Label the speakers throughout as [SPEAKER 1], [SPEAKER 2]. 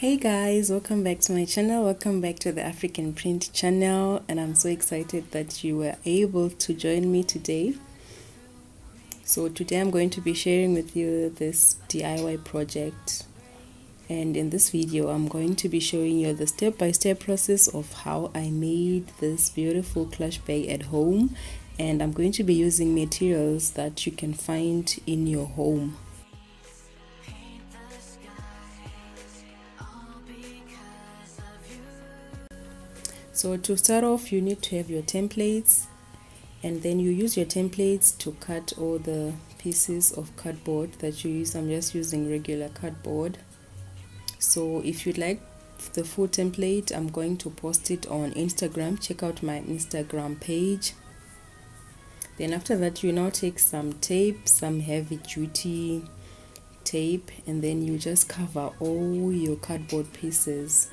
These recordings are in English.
[SPEAKER 1] Hey guys, welcome back to my channel. Welcome back to the African Print channel, and I'm so excited that you were able to join me today. So, today I'm going to be sharing with you this DIY project, and in this video, I'm going to be showing you the step by step process of how I made this beautiful clutch bag at home, and I'm going to be using materials that you can find in your home. So to start off, you need to have your templates and then you use your templates to cut all the pieces of cardboard that you use. I'm just using regular cardboard. So if you'd like the full template, I'm going to post it on Instagram. Check out my Instagram page. Then after that, you now take some tape, some heavy duty tape, and then you just cover all your cardboard pieces.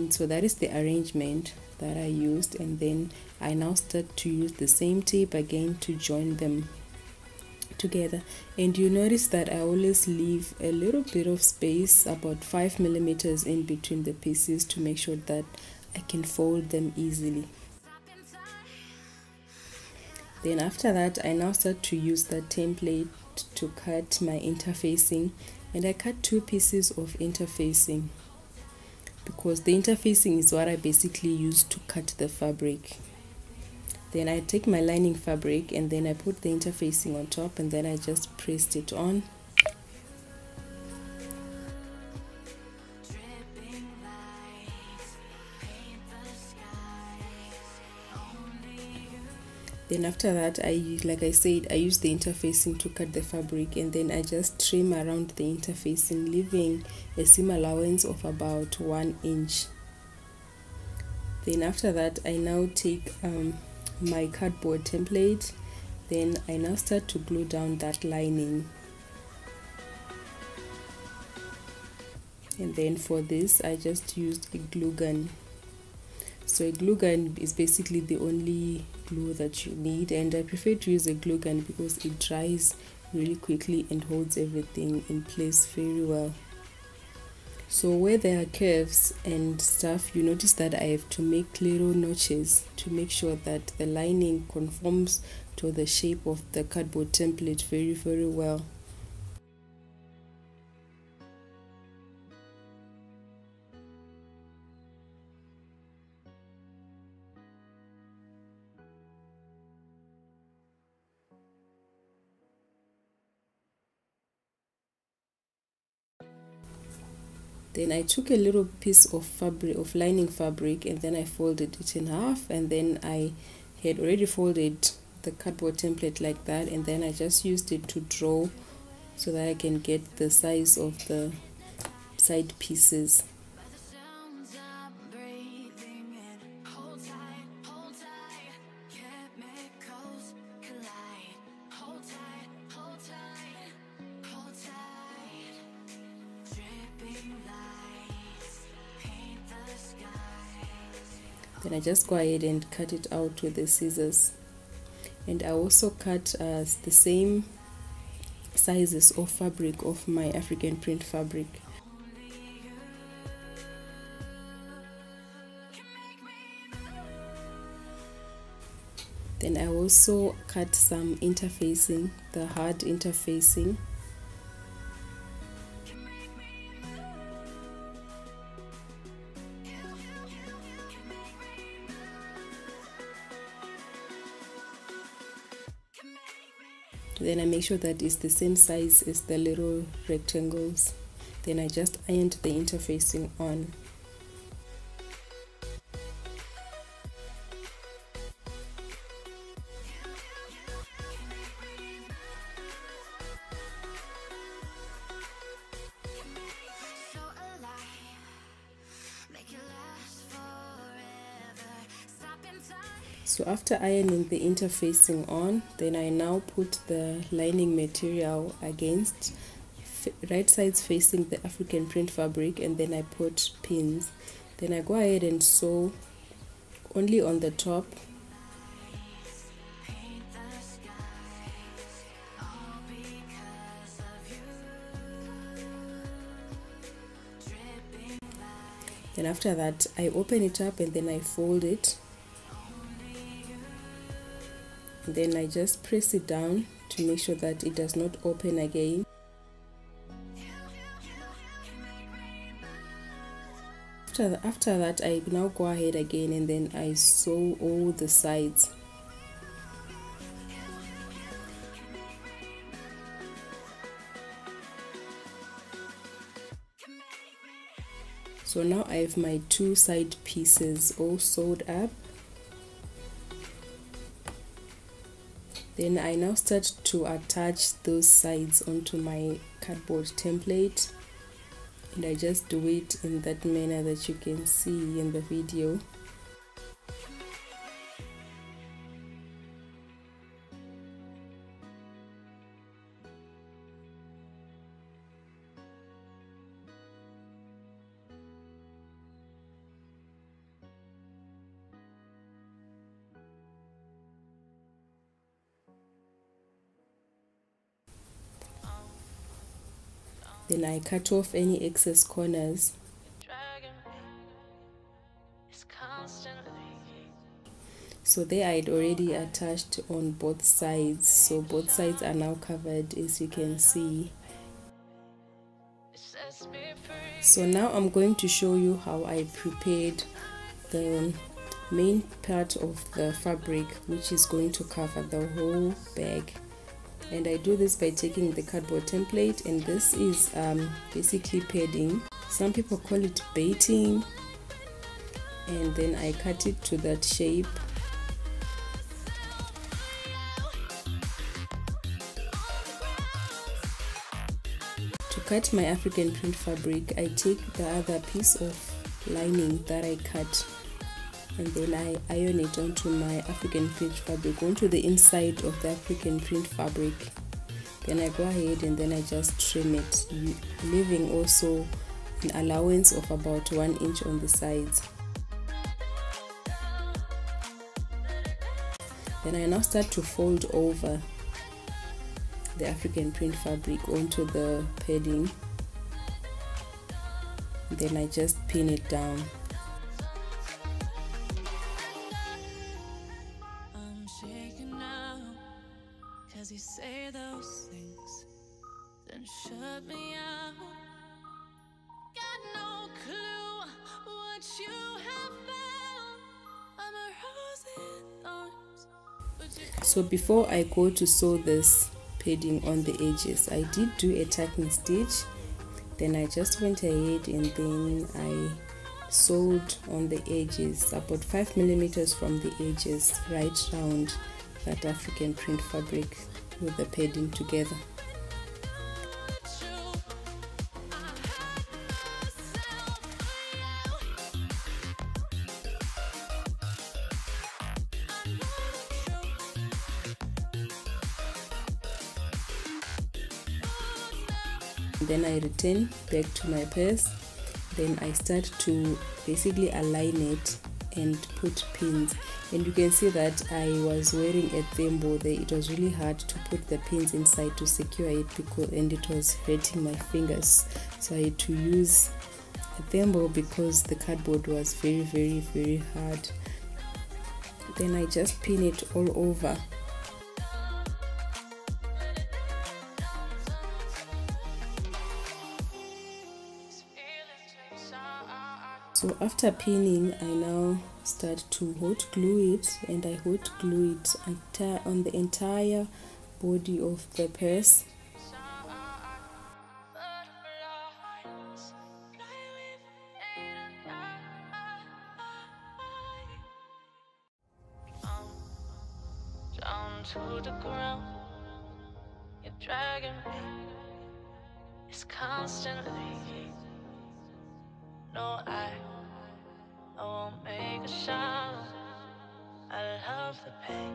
[SPEAKER 1] And so that is the arrangement that I used. And then I now start to use the same tape again to join them together. And you notice that I always leave a little bit of space about 5 millimeters in between the pieces to make sure that I can fold them easily. Then after that I now start to use the template to cut my interfacing. And I cut two pieces of interfacing because the interfacing is what I basically use to cut the fabric. Then I take my lining fabric and then I put the interfacing on top and then I just pressed it on. Then after that, I like I said, I use the interfacing to cut the fabric and then I just trim around the interfacing, leaving a seam allowance of about one inch. Then after that, I now take um, my cardboard template. Then I now start to glue down that lining. And then for this, I just used a glue gun so a glue gun is basically the only glue that you need and I prefer to use a glue gun because it dries really quickly and holds everything in place very well. So where there are curves and stuff, you notice that I have to make little notches to make sure that the lining conforms to the shape of the cardboard template very very well. Then I took a little piece of fabric of lining fabric and then I folded it in half and then I had already folded the cardboard template like that and then I just used it to draw so that I can get the size of the side pieces then I just go ahead and cut it out with the scissors. And I also cut uh, the same sizes of fabric of my African print fabric. Then I also cut some interfacing the hard interfacing then I make sure that it's the same size as the little rectangles. Then I just ironed the interfacing on so after ironing the interfacing on then I now put the lining material against right sides facing the African print fabric and then I put pins. Then I go ahead and sew only on the top. Then after that I open it up and then I fold it then I just press it down to make sure that it does not open again. After, after that I now go ahead again and then I sew all the sides. So now I have my two side pieces all sewed up then I now start to attach those sides onto my cardboard template. And I just do it in that manner that you can see in the video then I cut off any excess corners. So there I had already attached on both sides. So both sides are now covered as you can see. So now I'm going to show you how I prepared the main part of the fabric which is going to cover the whole bag and I do this by taking the cardboard template and this is um, basically padding. Some people call it batting. And then I cut it to that shape. To cut my African print fabric I take the other piece of lining that I cut and then I iron it onto my African print fabric onto the inside of the African print fabric. Then I go ahead and then I just trim it leaving also an allowance of about one inch on the sides. Then I now start to fold over the African print fabric onto the padding. Then I just pin it down So before I go to sew this padding on the edges, I did do a tacking stitch. Then I just went ahead and then I sewed on the edges about 5 millimeters from the edges right round that African print fabric with the padding together. Then I return back to my purse. Then I start to basically align it and put pins. And you can see that I was wearing a thimble there. It was really hard to put the pins inside to secure it because and it was hurting my fingers. So I had to use a thimble because the cardboard was very very very hard. Then I just pin it all over so after pinning I now start to hot glue it and I hot glue it on the entire body of the purse constantly. No, sound. I love the pain.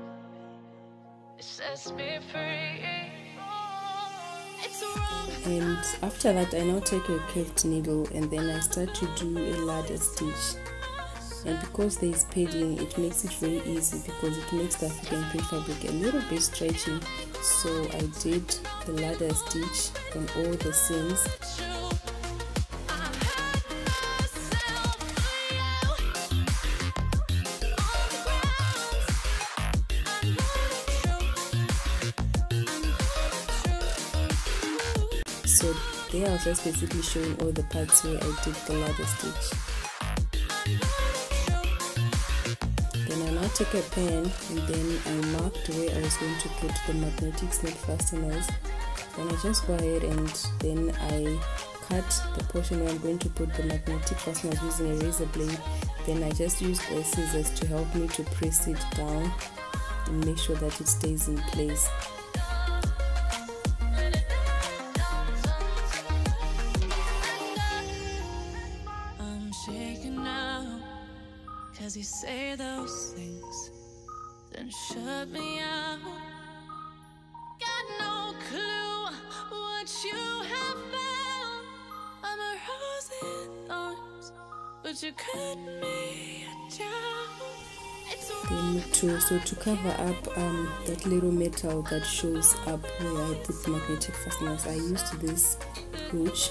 [SPEAKER 1] It sets me free. And after that, I now take a curved needle and then I start to do a ladder stitch. and because there is padding it makes it very easy because it makes the African print fabric a little bit stretchy so I did the ladder stitch on all the seams just basically showing all the parts where I did the ladder stitch. Then I now take a pen and then I marked where I was going to put the magnetic snap fasteners. Then I just go ahead and then I cut the portion where I'm going to put the magnetic fasteners using a razor blade. Then I just use the scissors to help me to press it down and make sure that it stays in place
[SPEAKER 2] Cause you say those things, then shut me out. Got no clue what you have found. I'm a rose in thorns, but you cut me down.
[SPEAKER 1] Then to so to cover up um, that little metal that shows up where I put magnetic fasteners, I used this hooch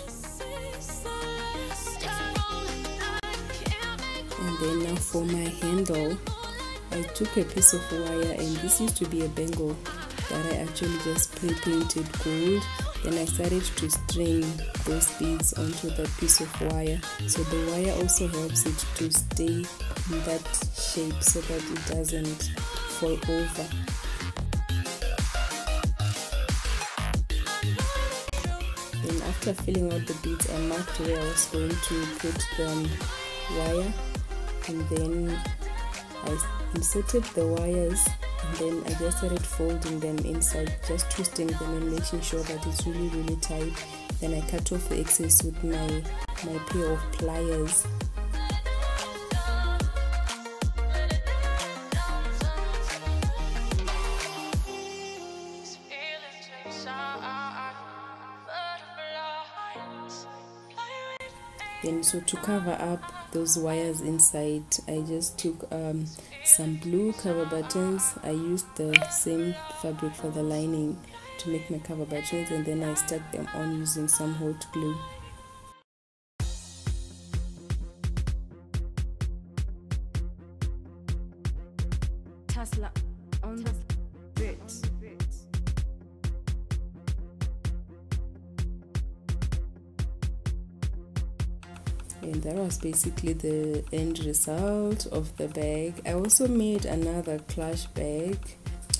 [SPEAKER 1] and then now for my handle. I took a piece of wire and this used to be a bangle that I actually just pre-painted gold. Then I started to string those beads onto that piece of wire. So the wire also helps it to stay in that shape so that it doesn't fall over. Then after filling out the beads I marked where I was going to put the wire and then I inserted the wires and then I just started folding them inside just twisting them and making sure that it's really really tight. Then I cut off the excess with my my pair of pliers. Then so to cover up those wires inside. I just took um, some blue cover buttons. I used the same fabric for the lining to make my cover buttons and then i stuck them on using some hot glue.
[SPEAKER 2] Tesla on the bit.
[SPEAKER 1] And that was basically the end result of the bag. I also made another clutch bag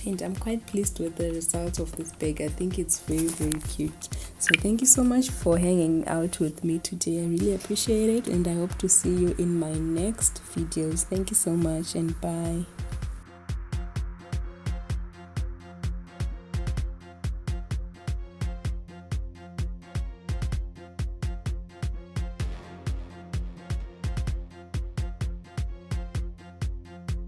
[SPEAKER 1] and i'm quite pleased with the result of this bag. I think it's very very cute. So thank you so much for hanging out with me today. I really appreciate it and i hope to see you in my next videos. Thank you so much and bye